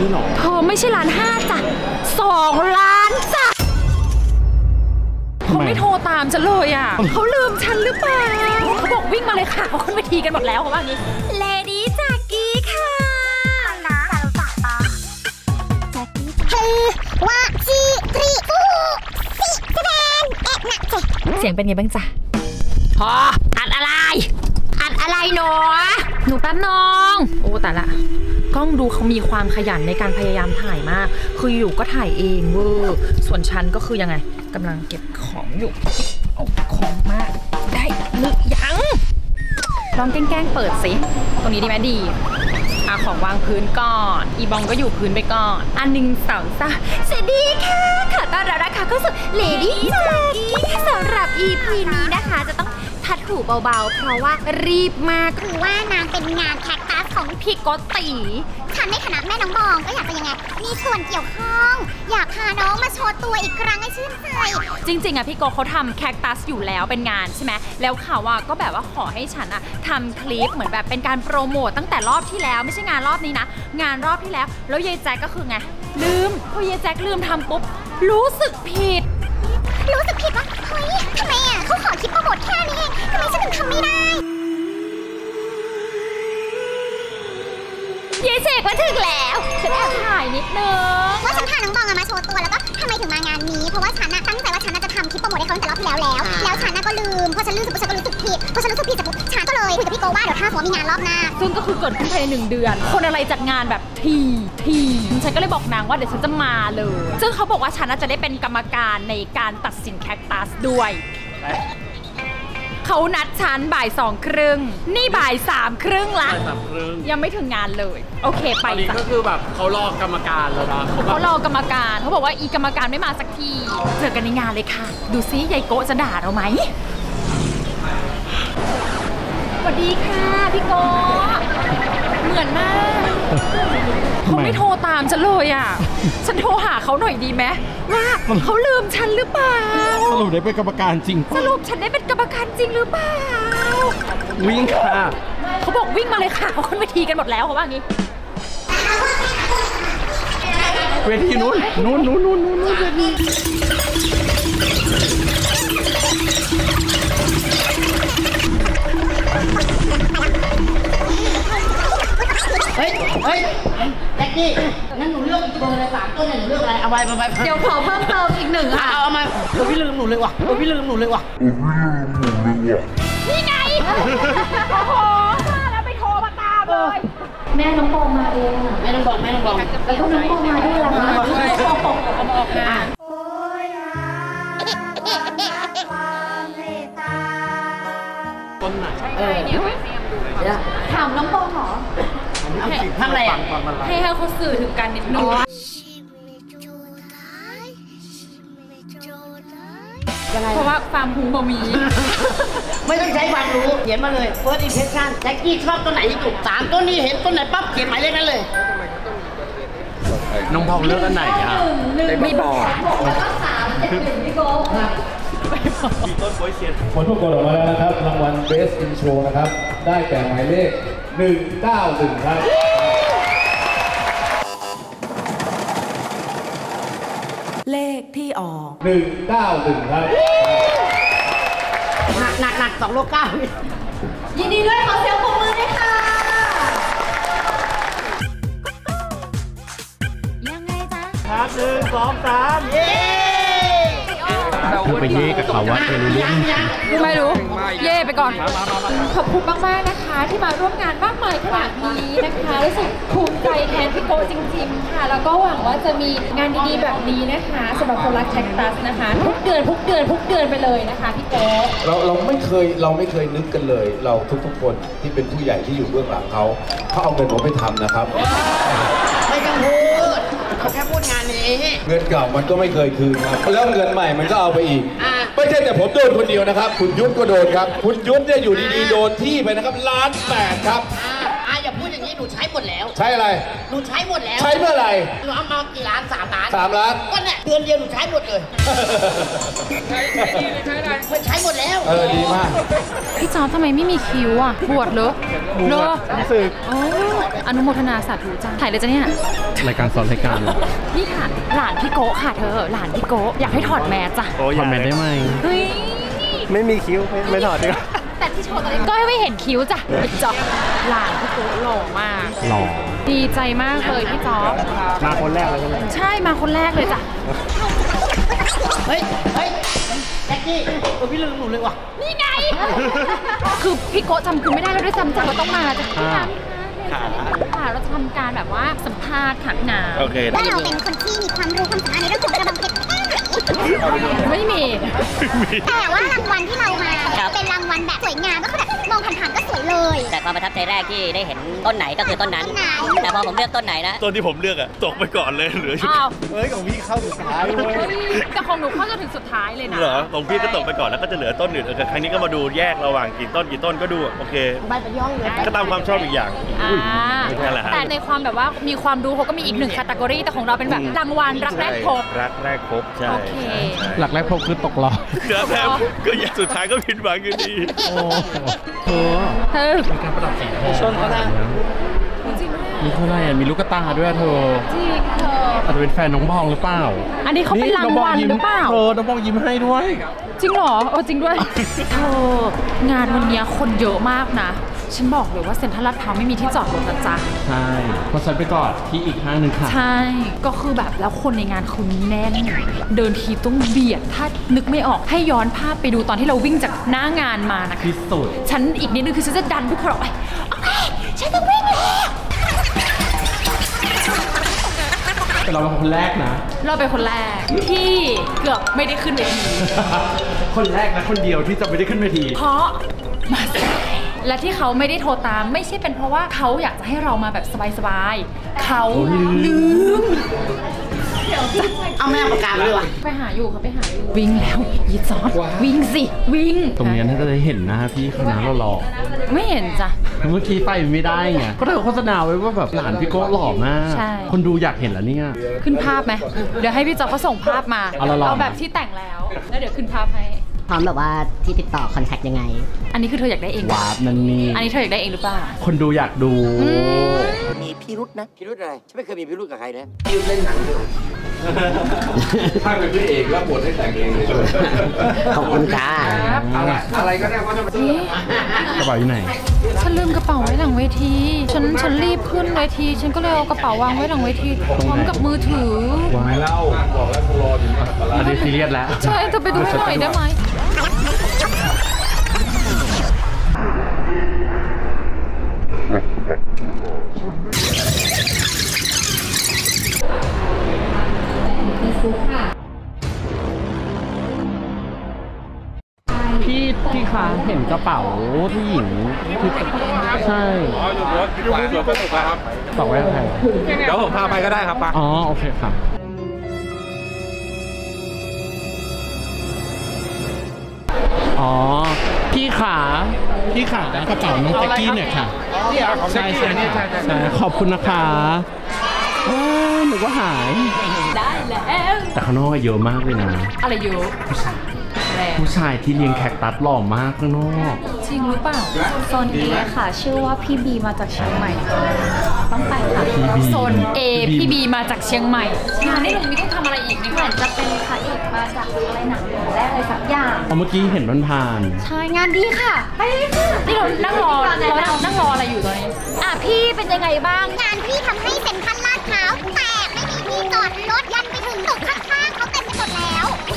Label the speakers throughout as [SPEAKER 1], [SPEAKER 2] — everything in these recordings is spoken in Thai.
[SPEAKER 1] นี่หรอ
[SPEAKER 2] เธอไม่ใช่ล้านห้าจ้ะสองล้านจ้ะเขาไม่โทรตามฉันเลยอะ เขาลืมฉันหรือเปล่าเขาบอกวิ่งมาเลยค่ะเขาขึ้นเวทีกันหมดแล้วเขาว่างี้เลดี้จากกี้ค่ะ
[SPEAKER 3] คือว่าจีตรีฟูสิแสดงเอกหนักเจ็ด
[SPEAKER 2] เสียงเป็นไงบ้างจ๊ะพออัดอะไร อัดอะไรหนูหนูแป๊บน้องโอ้ แต่ละกล้องดูเขามีความขยันในการพยายามถ่ายมาก คืออยู่ก็ถ่ายเองเวอร์ส่วนฉันก็คือยังไงกำลังเก็บของอยู่เอาของมาได้หรือยังลองแกล้งเปิดสิตรงนี้ดีไหมดีอาของวางพื้นก่อน อีบองก็อยู่พื้นไปก่อน อันหนึ่งสองสามสวัสดีค่ะขอต้อนรับนะคะเข้าสู่เลดี้จากกี้สำหรับ EP นี้นะคะ จะต้องพัดหูเบาๆ เพราะว่ารีบมาก
[SPEAKER 3] คือว่านางเป็นงานแคค ของ
[SPEAKER 2] พี่โกติ
[SPEAKER 3] ฉันในฐานะแม่น้องบองก็อยากจะยังไง มีส่วนเกี่ยวข้อง อยากพาน้องมาโชว์ตัวอีกครั้งให้ชื่นใจ
[SPEAKER 2] จริงๆอะพี่โกเขาทำแคคตัสอยู่แล้วเป็นงานใช่ไหมแล้วเขาอะก็แบบว่าขอให้ฉันอะทำคลิปเหมือนแบบเป็นการโปรโมตตั้งแต่รอบที่แล้วไม่ใช่งานรอบนี้นะ งานรอบที่แล้ว แล้วยายแจ็คก็คือไง ลืมพอยายแจ็คลืมทำปุ๊บรู้สึกผิดา
[SPEAKER 3] ยเส
[SPEAKER 2] กมาถึงแล้วฉันแอบถ่ายนิดนึง
[SPEAKER 3] ว่าฉันพาน้องบองอะมาโชว์ตัวแล้วก็ทำไมถึงมางานนี้ เพราะว่าฉันน่ะตั้งใจว่าฉันน่ะจะทำคลิปโปรโมทให้เขาตั้งแต่รอบที่แล้วแล้ว แล้วฉันน่ะก็ลืมพอฉันลืมเสร็จปุ๊บฉันก็รู้สึกผิดพอฉันรู้สึกผิดเสร็จปุ๊บฉันก็เลยคุยกับพี่โกว่าเดี๋ยวถ้าสมมติมีงานรอบหน้า
[SPEAKER 2] ซึ่งก็คือเกิดขึ้นภายในหนึ่งเดือน คนอะไรจัดงานแบบทีทีฉันก็เลยบอกนางว่าเดี๋ยวฉันจะมาเลย ซึ่งเขาบอกว่าฉันน่าจะได้เป็นกรรมการในการตัดสินแคคตัสด้วย เขานัดฉันบ่ายสองครึ่งนี่บ่ายสามครึ่งละ
[SPEAKER 1] ไปสามครึ่ง
[SPEAKER 2] ยังไม่ถึงงานเลย โอเค
[SPEAKER 1] ต
[SPEAKER 2] ไป
[SPEAKER 1] อนนี้
[SPEAKER 2] จ้ะ
[SPEAKER 1] ก็คือแบบเขารอกรรมการแล้วนะเขาแบ
[SPEAKER 2] เขา
[SPEAKER 1] บ
[SPEAKER 2] รอกรรมการเขาบอกว่าอีกรรมการไม่มาสักทีเจอกันในงานเลยค่ะ ดูซิยายโกะจะด่าเราไหมสวัสดีค่ะพี่โกะเหมือนมาก เขาไม่โทรตามฉันเลยอะ ฉันโทรหาเขาหน่อยดีไหมว่าเขาลืมฉันหรือเปล่า
[SPEAKER 1] สรุปได้เป็นกรรมการจริง
[SPEAKER 2] สรุปฉันได้เป็นกรรมการจริงหรือเปล่า
[SPEAKER 1] วิ่งค่ะ
[SPEAKER 2] เขาบอกวิ่งมาเลยค่ะเขาขึ้นเวทีกันหมดแล้วเขาว่างี้
[SPEAKER 1] เวทีนู้นนู้นนู้นนู้นนู้นนู้นเวที
[SPEAKER 4] เฮ้ย เฮ้ยแจ็คกี้งั้นหนูเลือกอีกเบอร์เลยสามต้นเนี่ยหนูเลือกอะไร เอาไปเอาไป
[SPEAKER 2] เดี๋ยวขอเพิ่มเติมอีกหนึ่ง
[SPEAKER 4] เอา
[SPEAKER 2] ค่ะ
[SPEAKER 4] เอาเอามาเออพี่ลืมหนูเลยว่ะเออพี่ลืมหนูเลยว่ะ
[SPEAKER 2] นี่ไง โอ้โหว่าแล้วไปโทรมาตามเลย แม่น้องโปมาเอง
[SPEAKER 4] แม่ต้องบอกแม่ต้องบอก
[SPEAKER 2] แล้วก็น้องโปมาด้วยล่ะ
[SPEAKER 4] แม่ต้องบอกด้วย
[SPEAKER 2] เอามาออกงาน
[SPEAKER 1] ต้นไหน
[SPEAKER 4] เออเดี๋ยว
[SPEAKER 2] ถามน้องโปเหรอ
[SPEAKER 4] ทำอะไรอะ
[SPEAKER 1] ฟังมันไร
[SPEAKER 2] ให้ให้เขาสื่อถึงกันนิดนึง
[SPEAKER 4] ยังไง
[SPEAKER 2] เพราะว่าฟาร์มฮูบะมี
[SPEAKER 4] ไม่ต้องใช้ความรู้ เขียนมาเลย first impression แจ็คกี้ชอบต้นไหนที่สุดสามต้นนี้เห็นต้นไหนปั๊บเขียนหมายเลขนั้นเลย
[SPEAKER 1] น้องพองเลือกอันไหนอะ
[SPEAKER 2] ไม่บอก
[SPEAKER 5] ผลปรากฏออกมาแล้วนะครับ รางวัล Best in Show นะครับ ได้แก่หมายเลข 191 ครับ
[SPEAKER 6] เลขที่ออก
[SPEAKER 5] 191 ครับ
[SPEAKER 4] หนักหนักหนักสองโลเก้า
[SPEAKER 2] ยินดีด้วยขอเสียงปรบมือด้วยค่ะ ยังไงจ๊ะ
[SPEAKER 1] ครับหนึ่งสองสาม
[SPEAKER 4] เย้
[SPEAKER 1] คือ ไปเย่กับเขาว่าเธอรู้เรื่อง
[SPEAKER 2] ไม่รู้ เย่ไปก่อน ขอบคุณมากๆนะคะ ที่มาร่วมงานมากมายขนาดนี้นะคะรู้สึกภูมิใจแทนพี่โกจริง ๆ ค่ะ แล้วก็หวังว่าจะมีงานดีๆแบบนี้นะคะสำหรับคนรักแคคตัสนะคะทุกเดือนทุกเดือนทุกเดือนไปเลยนะคะพี่โก
[SPEAKER 5] เราเราไม่เคยเราไม่เคยนึกกันเลย เราทุกๆคนที่เป็นผู้ใหญ่ที่อยู่เบื้องหลังเขาเขาเอาเงินผมไปทำนะครับ
[SPEAKER 4] ไม่ต้องพู ดเขาแค่พูดงานนี้
[SPEAKER 5] เงินเก่ามันก็ไม่เคยคืนครับแล้วเงินใหม่มันก็เอาไปอีก
[SPEAKER 4] อ่า
[SPEAKER 5] ไม่ใช่แต่ผมโดนคนเดียวนะครับ คุณยุทธก็โดนครับ คุณยุทธเนี่ยอยู่ดีๆโดนที่ไปนะครับล้านแปดครับ
[SPEAKER 4] อ่า หนูใช้หมดแล้ว
[SPEAKER 5] ใช่อะไร
[SPEAKER 4] หนูใช้หมดแล้ว
[SPEAKER 5] ใช้เมื่อไหร่
[SPEAKER 4] หนูเอามากี่ล้านสามล้าน
[SPEAKER 5] สามล้าน
[SPEAKER 4] ก็เนี่ยเดือนเดียวหนูใช้หมดเลย ใช้ใช้ดีใช้อะไรใช้หมดแล้ว
[SPEAKER 5] เออดีมาก
[SPEAKER 2] พี่จอมทำไมไม่มีคิ้วอะบวชเหรอเหรอ
[SPEAKER 1] รู้สึก
[SPEAKER 2] โอ้อนุโมทนาสาธุจ้าถ่ายเลยจ้ะเนี่ย
[SPEAKER 1] รายการสอนรายการเหรอ
[SPEAKER 2] นี่ค่ะ หลานพี่โกะค่ะเธอ หลานพี่โกะอยากให้ถอดแมสจ้ะ
[SPEAKER 1] ถอดแมสได้ไหม
[SPEAKER 2] เฮ้ย
[SPEAKER 1] ไม่มีคิ้วไม่ไม่ถอดดีกว่า
[SPEAKER 2] แต่ ที่โชว์ตอนนี้ก็ไม่เห็นคิ้วจ้ะพี่จ๊อบหลานพี่โกะหล่อมาก
[SPEAKER 1] หล่อ
[SPEAKER 2] ดีใจมากเลยพี่จ๊อบ
[SPEAKER 1] มาคนแรกเลยใช่ไหม
[SPEAKER 2] ใช่มาคนแรกเลยจ้ะ
[SPEAKER 4] เฮ้ย เฮ้ยแจ็คกี้เออพี่ลืมหนูเลยว่ะ
[SPEAKER 2] นี่ไง คือพี่โกะจำคุณไม่ได้แล้วด้วยซ้ำจ้ะว่าต้องมาจ้ะพี่น้ำค่ะเราจะทำการแบบว่าสัมภาษณ์ค่ะพี่น้
[SPEAKER 1] โอเค
[SPEAKER 3] ว่าเราเป็นคนที่มีความรู้ความสามารถในเรื่องของกระบองเพชรแค่ ไหนำ
[SPEAKER 2] ไม่มี
[SPEAKER 3] แต่ว่ารางวัลที่เรามาเป็นรางวัลแบบสวยงามก็คือแบบมองผ่านๆก็สวยเลย
[SPEAKER 7] แต่ความประทับใจแรกที่ได้เห็นต้นไหนก็คือต้นนั้น
[SPEAKER 3] ต้นไหน
[SPEAKER 7] แต่พอผมเลือกต้นไหนนะ
[SPEAKER 1] ต้นที่ผมเลือกอะตกไปก่อนเลยเหลืออยู่
[SPEAKER 2] อ้าว
[SPEAKER 1] เฮ้ยของพี่เข้าสุดท้ายเว้ย
[SPEAKER 2] เฮ้ยแต่ของหนูเข้าจนถึงสุดท้ายเลยนะ
[SPEAKER 1] เหรอของพี่ก็ตกไปก่อนแล้วก็จะเหลือต้นอื่นเออแต่ครั้งนี้ก็มาดูแยกระหว่างกี่ต้นกี่ต้นก็ดูโอเค
[SPEAKER 4] ใบเป็นย่องเลย
[SPEAKER 1] ก็ตามความชอบอีกอย่าง
[SPEAKER 2] อ่า
[SPEAKER 1] นั่นแหละฮะ
[SPEAKER 2] แต่ในความแบบว่ามีความรู้เขาก็มีอีกหนึ่งคาตากรีแต่ของเราเป็นแบบรางวัลรักแรกพบ
[SPEAKER 1] รักแรกพบใช่
[SPEAKER 2] โอเค
[SPEAKER 1] หลักแรกพบคือตกล้อครับแล้วก็อย่างสุดท้ายก็ผิดหวังอยู่ดีโอ้โห
[SPEAKER 2] เธอ
[SPEAKER 1] ชนเขาได้
[SPEAKER 2] จริงไหม
[SPEAKER 1] มีเท่าไหร่อะมีลูกกระตาด้วยเธอ
[SPEAKER 2] จริงเธอ
[SPEAKER 1] อาจจะเป็นแฟนน้องบองหรือเปล่า
[SPEAKER 2] อันนี้เขาเป็นรางวัลหรือเปล่า
[SPEAKER 1] เออน้องบองยิ้มให้ด้วย
[SPEAKER 2] จริงเหรอเออจริงด้วยเธองานวันเนี้ยคนเยอะมากนะ ฉันบอกเลยว่าเซ็นทรัลลาดพร้าวไม่มีที่จอดรถนะจ๊ะ
[SPEAKER 1] ใช่ เพราะฉันไปก่อนที่อีกห้างหนึ่งค่ะ
[SPEAKER 2] ใช่ ก็คือแบบแล้วคนในงานคือแน่น เดินทีต้องเบียด ถ้านึกไม่ออกให้ย้อนภาพไปดูตอนที่เราวิ่งจากหน้างานมานะคะ
[SPEAKER 1] ที่สุด
[SPEAKER 2] ฉันอีกนิดนึงคือฉันจะดันทุกคนออกไปโอเคฉันต้องวิ่งแล้ว
[SPEAKER 1] แต่เราเป็นคนแรกนะ
[SPEAKER 2] เราเป็นคนแรกที่เกือบไม่ได้ขึ้นเวที
[SPEAKER 1] คนแรกและคนเดียวที่จะไม่ได้ขึ้นเวที
[SPEAKER 2] เพราะมาสาย และที่เขาไม่ได้โทรตามไม่ใช่เป็นเพราะว่าเขาอยากจะให้เรามาแบบสบายๆเขาลืม
[SPEAKER 4] เอาแม่เอาปากกาเลยวะ
[SPEAKER 2] ไปหาอยู่เขาไปหาอยู่วิ่งแล้วยีจอดวิ่งสิวิ่ง
[SPEAKER 1] ตรงเนี้ยน่าจะได้เห็นหน้าพี่เขานะเราหล่อ
[SPEAKER 2] ไม่เห็นจ้ะ
[SPEAKER 1] เมื่อกี้ไปไม่ได้ไงก็เลยโฆษณาไว้ว่าแบบหลานพี่โก้หล่อมาก
[SPEAKER 2] ใช่
[SPEAKER 1] คนดูอยากเห็นแล้วเนี่ย
[SPEAKER 2] ขึ้นภาพไหมเดี๋ยวให้พี่จอเขาส่งภาพมา
[SPEAKER 1] เอาละลอง
[SPEAKER 2] แบบที่แต่งแล้ว แล้วเดี๋ยวขึ้นภาพให้
[SPEAKER 7] พร้อมแบบว่าที่ติดต่อคอนแทคยังไง
[SPEAKER 2] อันนี้คือเธออยากได้เองปะ
[SPEAKER 1] วาร์ปนั่นนี่
[SPEAKER 2] อันนี้เธออยากได้เองหรือเปล่า
[SPEAKER 1] คนดูอยากดู
[SPEAKER 7] มีพิรุษนะพิรุษอะไรฉันไม่เคยมีพิรุษกับใครนะ
[SPEAKER 5] ถ้าเป็นพี่เอกแล้วบทให้แต่งเองเลย
[SPEAKER 7] ขอบคุณจ้า
[SPEAKER 5] อะไรอะไรก็ได้ว่าจะ
[SPEAKER 2] นี่
[SPEAKER 1] กระเป๋าอยู่ไหน
[SPEAKER 2] ฉันลืมกระเป๋าไว้หลังเวที ฉันฉันรีบขึ้นเวที ฉันก็เลยเอากระเป๋าวางไว้หลังเวทีพร้อมกับมือถือ
[SPEAKER 1] วาย
[SPEAKER 5] เล่าบอกแล้วกูรอ
[SPEAKER 1] ซีเรียสแล้ว
[SPEAKER 2] ใช่เธอไปดูให้หน่อยได้ไหม
[SPEAKER 1] พี่พี่คะเห็นกระเป๋าผู้หญิงที่ใช่
[SPEAKER 5] อ๋ออยู่รถอยู่รถสนุกครับ
[SPEAKER 1] บอกไว้กับใคร
[SPEAKER 5] เดี๋ยวผมพาไปก็ได้ครับปะ
[SPEAKER 1] อ๋อ โอเคค่ะ อ๋อ พี่ขา พี่ขากระเป๋าน้องแจ็คกี้หน่อยค่ะใช่ใช่ใช่ใช่ขอบคุณนะคะว้าวหนูก็หาย
[SPEAKER 2] ได้แล้ว
[SPEAKER 1] แต่ข้างนอกเยอะมากเลยนะ
[SPEAKER 2] อะไรเยอะแรง
[SPEAKER 1] ผู้ชายที่เลี้ยงแคคตัสหล่อมากข้างนอก
[SPEAKER 2] จริงหรือเปล่า
[SPEAKER 8] โซน A ค่ะ ชื่อว่าพี่บีมาจากเชียงใหม่ ต้องไปค่ะ
[SPEAKER 1] พี่บี
[SPEAKER 2] โซน A พี่บีมาจากเชียงใหม่งานนี้หนูมีต้องทำอะไรอีกไหม
[SPEAKER 8] เหมือนจะเป็นพระเอกมาจากอะไรหนังเรื่องแรกอะไรสักอย่าง
[SPEAKER 1] เอาเมื่อกี้เห็นมันผ่าน
[SPEAKER 8] ใช่งานดีค่ะไปเลยค่ะ
[SPEAKER 2] นี่เรานั่งรอเรานั่งนั่งรออะไรอยู่ตอนนี้
[SPEAKER 8] อะพี่เป็นยังไงบ้าง
[SPEAKER 3] งานที่ทำให้เซ็นทรัลลาดพร้าวแตกไม่มีที่จอดรถยัน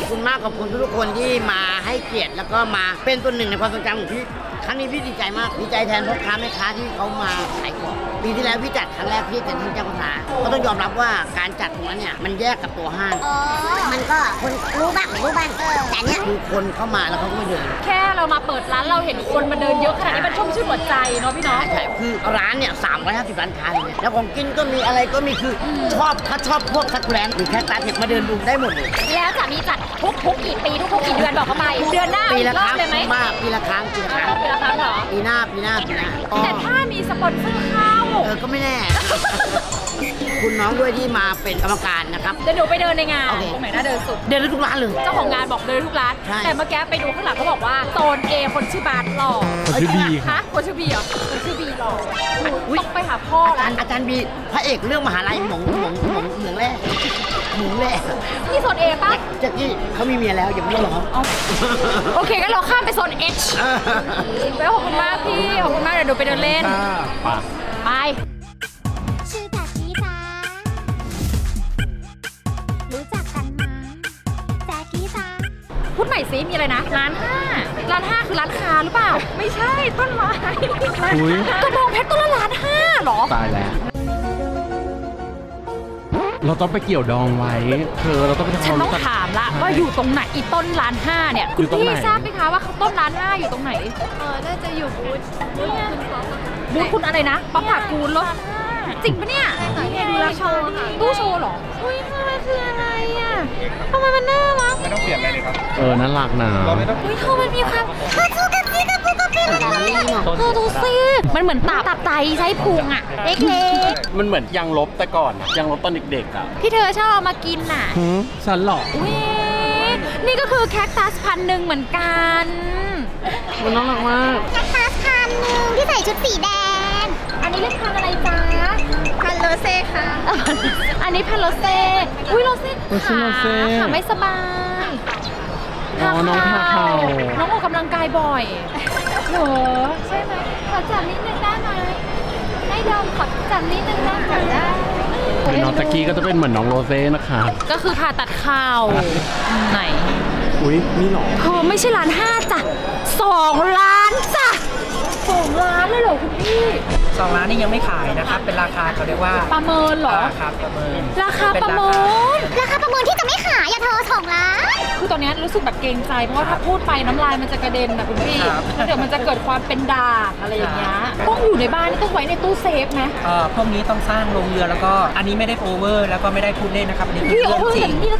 [SPEAKER 4] คุณมากขอบคุณทุกๆคนที่มาให้เกียรติแล้วก็มาเป็นตัวหนึ่งในความทรงจำของพี่ครั้งนี้พี่ดีใจมากดีใจแทนพ่อค้าแม่ค้าที่เขามาขายของปีที่แล้วพี่จัดครั้งแรกที่เซ็นทรัลเจ้าพระยาก็ต้องยอมรับว่าการจัดตรงนั้นเนี่ยมันแยกกับตัวห้าง
[SPEAKER 3] อ๋อมันก็คนรู้บ้างไม่รู้บ้างเออแต่เนี้ย
[SPEAKER 4] คือคนเข้ามาแล้วเขาก็ไม่เดิน
[SPEAKER 2] แค่เรามาเปิดร้านเราเห็นคนมาเดินเยอะขนาดนี้มันชุ่มชื่นหัวใจเนาะพี่เนาะ
[SPEAKER 4] ใช่ใช่คือร้านเนี่ย350ร้านค้าเลยเนี่ยแล้วของกินก็มีอะไรก็มีคือชอบถ้าชอบพวกสักแลนหรือแค่ตาเห็ดมาเดินดูได้หมดเลย
[SPEAKER 2] แล้วจะมีจัดทุกทุกๆกี่ปีทุกทุกๆกี่เดือนบอกเขาไปเดือนหน้า
[SPEAKER 4] ปี
[SPEAKER 2] อี
[SPEAKER 4] ละ
[SPEAKER 2] กร
[SPEAKER 4] ค
[SPEAKER 2] อบ
[SPEAKER 4] รั้ง
[SPEAKER 2] เลยไหม
[SPEAKER 4] มากปีละครั้งปีละครั้ง
[SPEAKER 2] ปีละครั้งเหรอ
[SPEAKER 4] ปีหน้าปีหน้าปีหน้า
[SPEAKER 2] แต่ถ้ามีสปอนเซอร์เข้า
[SPEAKER 4] เออก็ไม่แน่ คุณน้องด้วยที่มาเป็นกรรมการนะครับ
[SPEAKER 2] เดี๋ยวหนูไปเดินในงาน
[SPEAKER 4] โอเค
[SPEAKER 2] ตรงไหนน่าเดินสุด
[SPEAKER 4] เดินได้ทุกร้านเลย
[SPEAKER 2] เจ้าของงานบอกเดินทุกร้าน
[SPEAKER 4] ใช่
[SPEAKER 2] แต่เมื่อกี้ไปดูข้างหลังเขาบอกว่าโซน A คนชื่อบาสหล่อ
[SPEAKER 1] คนชื่อบีค่ะ
[SPEAKER 2] ฮะคนชื่อบีเหรอคนชื่อบีหล่อต้องไปหาพ่อ
[SPEAKER 4] อาจา
[SPEAKER 2] แล้
[SPEAKER 4] ร
[SPEAKER 2] ว
[SPEAKER 4] ย์อาจารย์บีพระเอกเรื่องมหาลัยหมงหมงหมงเหมืองแร่ หมงแร่
[SPEAKER 2] นี่โซน A ป่ะ
[SPEAKER 4] แจ็คกี้เขามีเมียแล้วอย่าเพิ่งหรอก
[SPEAKER 2] เอาโอเคงั้นเราข้ามไปโซน H แล้วขอบคุณมากพี่ขอบคุณมากเดี๋ยวหนูไปเดินเล่น
[SPEAKER 1] ป่ะ
[SPEAKER 2] ไป
[SPEAKER 3] ชื่อจากกี้จ้ารู้จักกันไหมแจ๊กกี้จ้า
[SPEAKER 2] พูดใหม่ซิมีอะไรนะร้านห้าร้านห้าคือร้านค้าหรือเปล่า ไม่ใช่ต้นไม้
[SPEAKER 1] อุ๊ย
[SPEAKER 2] กระบองเพชรต้นละล้านห้าเหรอ
[SPEAKER 1] ตายแล้ว เราต้องไปเกี่ยวดองไว้ เธอเราต้องไปทำค
[SPEAKER 2] ฉัน
[SPEAKER 1] วาม
[SPEAKER 2] ต้อง
[SPEAKER 1] รู้จัก
[SPEAKER 2] ถามละว่าอยู่ตรงไหนอีต้นร้านห้าเนี่ย
[SPEAKER 1] อยู่ตรงไหน
[SPEAKER 2] พี่ทราบไหมคะว่าเขาต้นร้านห้าอยู่ตรงไหน
[SPEAKER 8] เออน่าจะอยู่บูธเนี่ย
[SPEAKER 2] บูธคุณอะไรนะปะผักกูลรถจริงปะเนี่ย
[SPEAKER 8] เนี่ยดูราคาค่ะ
[SPEAKER 2] ตู้โชว์เหรออุ้ยมันคืออะไรอะทำไมมันน่ารัก
[SPEAKER 1] เออน่ารักนะ
[SPEAKER 2] อุ้ยเธอมันมีความเธอจูกันซีกับปูกับเป็น เธอดูสิมันเหมือนตับตับไตไส้พุงอะเล็ก
[SPEAKER 1] มันเหมือนยางลบแต่ก่อนยางลบตอนเด็กๆอะ
[SPEAKER 2] ๆที่เธอชอบเอามากินน่ะ
[SPEAKER 1] หือฉันเหรอ
[SPEAKER 2] อุ้ยนี่ก็คือแคคตัสพันธุ์หนึ่งเหมือนกัน
[SPEAKER 1] มันน่ารักมาก
[SPEAKER 3] แคคตัสพันธุ์หนึ่งที่ใส่ชุดสีแดง
[SPEAKER 2] อันนี้เรียกพันธุ์อะไรจ๊ะ
[SPEAKER 8] พันธุ์โรเซ่ค่ะ
[SPEAKER 2] อันนี้พันธุ์โรเซ่อุ้ยโรเซ่
[SPEAKER 1] โรเซ่
[SPEAKER 2] ขา
[SPEAKER 1] โรเซ่
[SPEAKER 2] ขาไม่สบาย
[SPEAKER 1] อ๋อน้องผ่าเข่า
[SPEAKER 2] น้องออกกำลังกายบ่อย เหรอใช่ไหมขอจับนิดนึงได้ไหมให้ดมขอจับนิดนึงได้ไหมได้
[SPEAKER 1] เป็นน้องตะกี้ก็จะเป็นเหมือนน้องโรเซ่นะคะ
[SPEAKER 2] ก็คือผ่าตัดเข่าไหน
[SPEAKER 1] อุ้ยนี่เหรอ
[SPEAKER 2] เธอไม่ใช่ล้านห้าจ้ะสองล้านจ้ะสองล้านเลยเหรอคุณพี่
[SPEAKER 9] สองล้านนี่ยังไม่ขายนะครับเป็นราคาเขาเรียกว่า
[SPEAKER 2] ประเมินเหรอ
[SPEAKER 9] ครับประเมิน
[SPEAKER 2] ราคาประเมิน
[SPEAKER 3] ราคาประเมินที่จะไม่ขายอะเธอสองล้าน
[SPEAKER 2] คือตอนนี้รู้สึกแบบเกรงใจเพราะว่าถ้าพูดไปน้ำลายมันจะกระเด็นนะคุณพี่
[SPEAKER 9] ครับ
[SPEAKER 2] แล้วเดี๋ยวมันจะเกิดความเป็นด่างอะไรอย่างเงี้ยต้องอยู่ในบ้านนี่ต้องไว้ในตู้เซฟไหม
[SPEAKER 9] เอ่อพวกนี้ต้องสร้างโรงเรือนแล้วก็อันนี้ไม่ได้โอเวอร์ แล้วก็ไม่ได้พูดเล่นนะครับอันนี้คือ
[SPEAKER 2] พี่โอ้
[SPEAKER 9] เรื่อง
[SPEAKER 2] โห
[SPEAKER 9] จริ
[SPEAKER 2] แต่
[SPEAKER 9] ง
[SPEAKER 2] นี่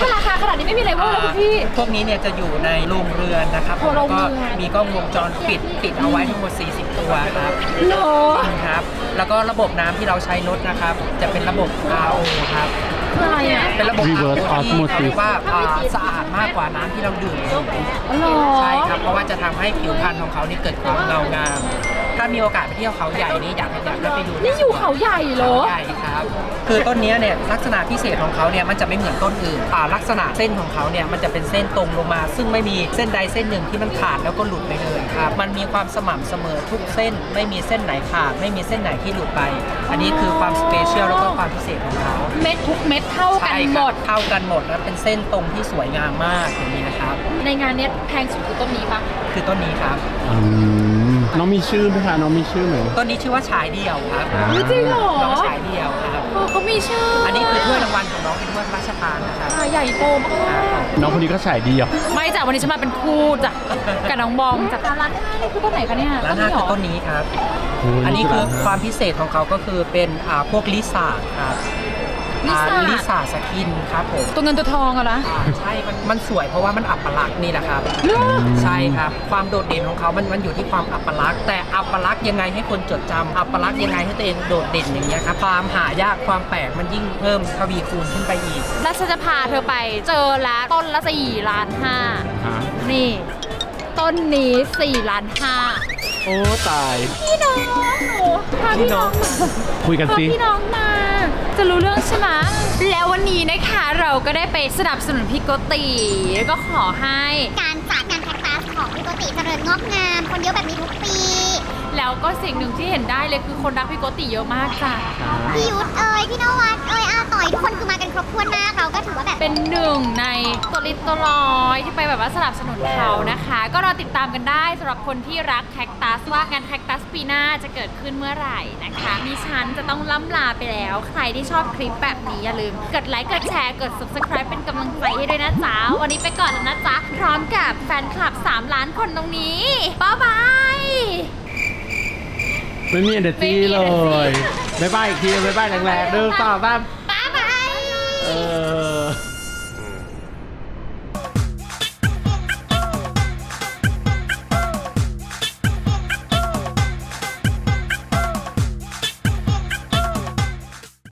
[SPEAKER 2] ถ้าราคาขนาดนี้ไม่มีอะไรเว่าแล้วคุณพี่
[SPEAKER 9] พวกนี้เนี่ยจะอยู่ในโรงเรือนนะครับ
[SPEAKER 2] โอ้โร
[SPEAKER 9] แล้ว
[SPEAKER 2] งเรื
[SPEAKER 9] ก็
[SPEAKER 2] อน
[SPEAKER 9] มีกล้องวงจรปิดติดเอาไว้ทั้งหมด 40 ตัวครับ
[SPEAKER 2] เหรอ
[SPEAKER 9] ครับ แล้วก็ระบบน้ำที่เราใช้รถนะครับ จะเป็นระบบ RO ครับ
[SPEAKER 2] คืออะไรอะ
[SPEAKER 9] เป็นระบบ
[SPEAKER 1] Reverse
[SPEAKER 9] RO ที่
[SPEAKER 1] osmosis
[SPEAKER 9] เรียกว่าอ่าสะอาดมากกว่าน้ำที่เราดื่ม
[SPEAKER 2] เหรอ
[SPEAKER 9] ใช่ครับ เพราะว่าจะทำให้ผิวพรรณของเขานี่เกิดความเงางาม ถ้ามีโอกาสไปเที่ยวเขาใหญ่นี่อยากให้อยากให้ไปดู
[SPEAKER 2] นี่อยู่เขาใหญ่เหรอ
[SPEAKER 9] ใหญ่ครับคือต้นเนี้ยเนี่ยลักษณะพิเศษของเขาเนี่ยมันจะไม่เหมือนต้นอื่นอ่าลักษณะเส้นของเขาเนี่ยมันจะเป็นเส้นตรงลงมา ซึ่งไม่มีเส้นใดเส้นหนึ่งที่มันขาดแล้วก็หลุดไปเลยครับมันมีความสม่ำเสมอทุกเส้น ไม่มีเส้นไหนขาด ไม่มีเส้นไหนที่หลุดไป อันนี้คือความสเปเชียลแล้วก็ความพิเศษของเขา
[SPEAKER 2] เม็ดทุกเม็ดเท่ากัน
[SPEAKER 9] ใช่
[SPEAKER 2] ห
[SPEAKER 9] ค
[SPEAKER 2] ม
[SPEAKER 9] รับ
[SPEAKER 2] ด
[SPEAKER 9] เท่ากันหมดแล้วเป็นเส้นตรงที่สวยงามมากอย่างนี้นะครับ
[SPEAKER 2] ในงานเนี้ยแพงสุดคือต้นนี้ปะ
[SPEAKER 9] คือต้นนี้ครับ
[SPEAKER 1] อืมน้องมีชื่อไหมคะน้องมีชื่อไหม
[SPEAKER 9] ต้นนี้ชื่อว่าฉายเดี่ยวครับ
[SPEAKER 1] อ่า
[SPEAKER 2] จริงเหรอ
[SPEAKER 9] น้องฉายเดี่ยวครับ
[SPEAKER 2] เออเขามีชื่อ
[SPEAKER 9] อั
[SPEAKER 2] อั
[SPEAKER 9] นนี้คือถ้วยรางวัลของน้องเป็นถ้วยพระราชทานนะครับ
[SPEAKER 2] ใหญ่โตมาก
[SPEAKER 1] น้องคนนี้ก็ฉายดีอะ
[SPEAKER 2] ไม่จ้ะวันนี้ฉันมาเป็นคู่จ้ะกับน้องบองจากล้านห้านี่คือต้นไหนคะเนี่ย
[SPEAKER 9] ล้านห้า
[SPEAKER 2] เหรอ
[SPEAKER 9] คือต้นนี้ครับ อันนี้คือความพิเศษของเขาก็คือเป็นอ่าพวก lizard ครับ
[SPEAKER 2] ลิ
[SPEAKER 9] อ่า
[SPEAKER 2] ซ่า
[SPEAKER 9] lizard skin ครับผม
[SPEAKER 2] ตัวเงินตัวทองอะนะ
[SPEAKER 9] อ่าใช่มันมันสวยเพราะว่ามันอัปลักษณ์นี่แหละครับ
[SPEAKER 2] เนอะ
[SPEAKER 9] ใช่ครับ ความโดดเด่นของเขามันมันอยู่ที่ความอัปลักษณ์แต่อัปลักษณ์ยังไงให้คนจดจำอัปลักษณ์ยังไงให้ตัวเองโดดเด่นอย่างเงี้ยครับความหายากความแปลกมันยิ่งเพิ่มทวีคูณขึ้นไปอีก
[SPEAKER 2] แล้วฉันจะพาเธอไปเจอละต้นละสี่ล้านห้า
[SPEAKER 1] ฮะ
[SPEAKER 2] นี่ ต้นนี้สี่ล้านห้า
[SPEAKER 1] โอ้ตาย
[SPEAKER 2] พี่น้องหนูพาพี่น้องมา
[SPEAKER 1] คุยกัน
[SPEAKER 2] พา
[SPEAKER 1] สิ
[SPEAKER 2] พี่น้องมา จะรู้เรื่องใช่ไหมแล้ววันนี้นะคะเราก็ได้ไปสนับสนุนพี่โกติแล้วก็ขอให้
[SPEAKER 3] การจัดงานแคคตัสของพี่โกติเจริญงอกงาม คนเยอะแบบนี้ทุกปี
[SPEAKER 2] แล้วก็สิ่งหนึ่งที่เห็นได้เลยคือคนรักพี่โกติเยอะมากจ้ะ
[SPEAKER 3] พี่ยุทธเอ่ยพี่นวัดเอ่ยอาต่อยทุกคนคือมากันครบถ้วนมากเราก็ถือว่าแบบ
[SPEAKER 2] เป็นหนึ่งในตัวลิตตัวร้อยที่ไปแบบว่าสนับสนุนเขานะคะ ก็รอติดตามกันได้สำหรับคนที่รักแคคตัสว่างานแคคตัส ปีหน้าจะเกิดขึ้นเมื่อไหร่นะคะมีฉันจะต้องล่ำลาไปแล้ว ใครที่ชอบคลิปแบบนี้อย่าลืม กดไลค์กดแชร์กด subscribe เป็นกำลังใจให้ด้วยนะจ๊ะ วันนี้ไปก่อนแล้วนะจ๊ะ พร้อมกับแฟนคลับ 3 ล้านคนตรงนี้บ๊ายบาย
[SPEAKER 1] ไม่มี energy เลยบ๊ายบายอีกทีบ๊ายบายแรงๆเดินต่อบ้าง
[SPEAKER 3] บ๊ายบาย
[SPEAKER 1] เออ